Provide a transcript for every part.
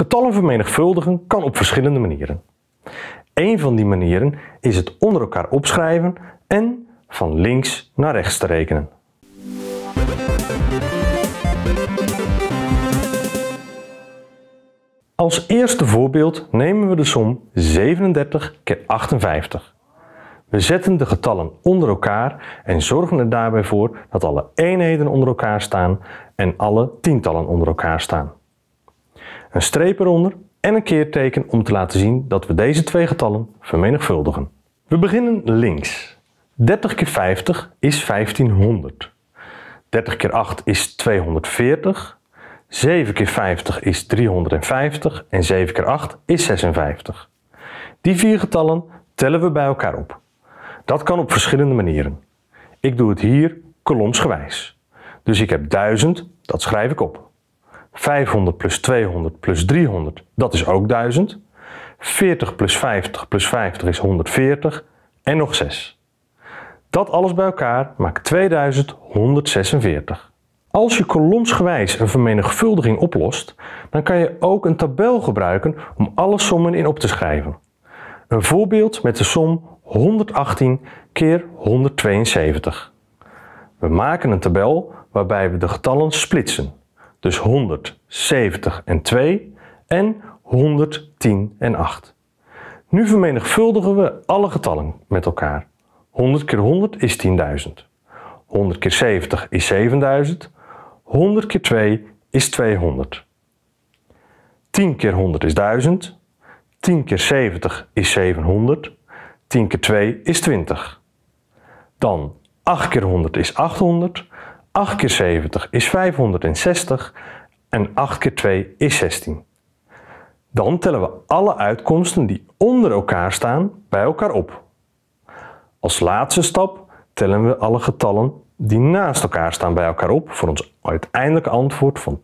Getallen vermenigvuldigen kan op verschillende manieren. Een van die manieren is het onder elkaar opschrijven en van links naar rechts te rekenen. Als eerste voorbeeld nemen we de som 37 keer 58. We zetten de getallen onder elkaar en zorgen er daarbij voor dat alle eenheden onder elkaar staan en alle tientallen onder elkaar staan. Een streep eronder en een keerteken om te laten zien dat we deze twee getallen vermenigvuldigen. We beginnen links. 30 keer 50 is 1500. 30 keer 8 is 240. 7 keer 50 is 350 en 7 keer 8 is 56. Die vier getallen tellen we bij elkaar op. Dat kan op verschillende manieren. Ik doe het hier kolomsgewijs. Dus ik heb 1000, dat schrijf ik op. 500 plus 200 plus 300, dat is ook 1000. 40 plus 50 plus 50 is 140 en nog 6. Dat alles bij elkaar maakt 2146. Als je kolomsgewijs een vermenigvuldiging oplost, dan kan je ook een tabel gebruiken om alle sommen in op te schrijven. Een voorbeeld met de som 118 keer 172. We maken een tabel waarbij we de getallen splitsen. Dus 170 en 2 en 110 en 8. Nu vermenigvuldigen we alle getallen met elkaar. 100 keer 100 is 10.000. 100 keer 70 is 7000. 100 keer 2 is 200. 10 keer 100 is 1000. 10 keer 70 is 700. 10 keer 2 is 20. Dan 8 keer 100 is 800. 8 keer 70 is 560. En 8 keer 2 is 16. Dan tellen we alle uitkomsten die onder elkaar staan bij elkaar op. Als laatste stap tellen we alle getallen die naast elkaar staan bij elkaar op voor ons uiteindelijke antwoord van 20.296.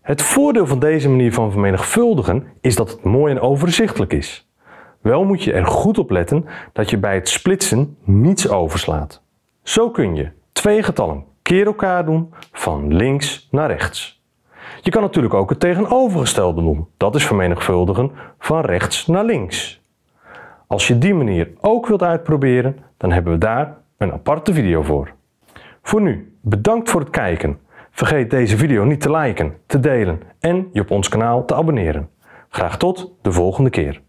Het voordeel van deze manier van vermenigvuldigen is dat het mooi en overzichtelijk is. Wel moet je er goed op letten dat je bij het splitsen niets overslaat. Zo kun je twee getallen keer elkaar doen van links naar rechts. Je kan natuurlijk ook het tegenovergestelde doen. Dat is vermenigvuldigen van rechts naar links. Als je die manier ook wilt uitproberen, dan hebben we daar een aparte video voor. Voor nu, bedankt voor het kijken. Vergeet deze video niet te liken, te delen en je op ons kanaal te abonneren. Graag tot de volgende keer.